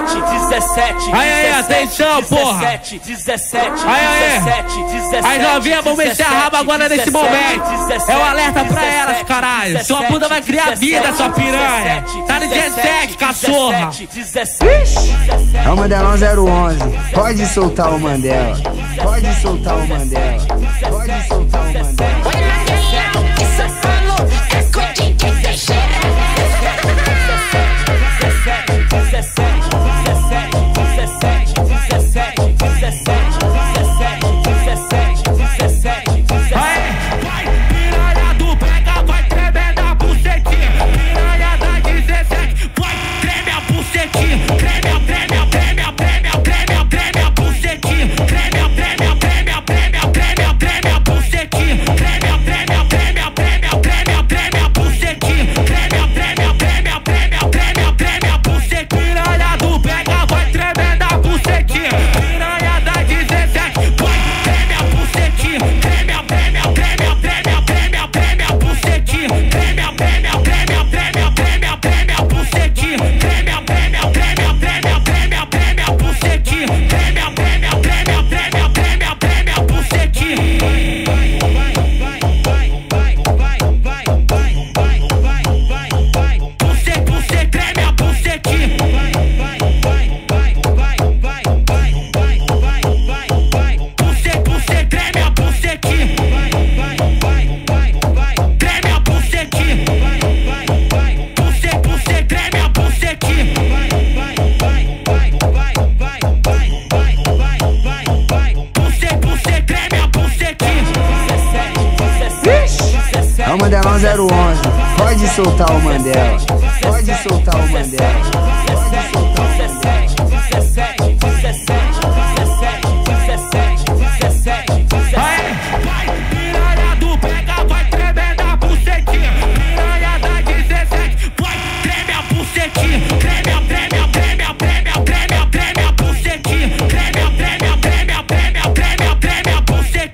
17, 17. Aí, aí, atenção, 17, porra. 17, 17, aí, 17, 17. Mexer a raba agora nesse momento. 17, é o um alerta pra elas, caralho. Sua bunda vai criar vida, sua piranha. Tá no 17, cachorra. Ixi. É o Mandelão 011. Pode soltar o Mandela. Pode soltar o Mandela. É o Mandelão 011. Pode soltar o Mandela. Pode soltar o Mandela. Pode soltar o Mandela. 17, 17, 17, 17, 17.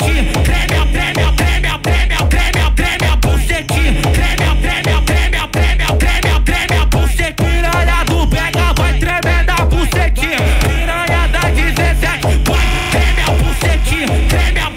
Yeah. Creme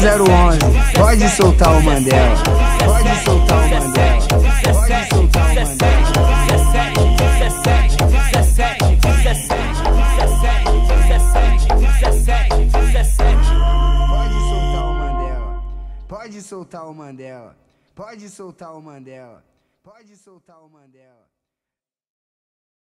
011. Pode soltar o Mandela. Pode soltar o Mandela. Pode soltar o Mandela. Pode soltar o Mandela. Pode soltar o Mandela. Pode soltar o Mandela.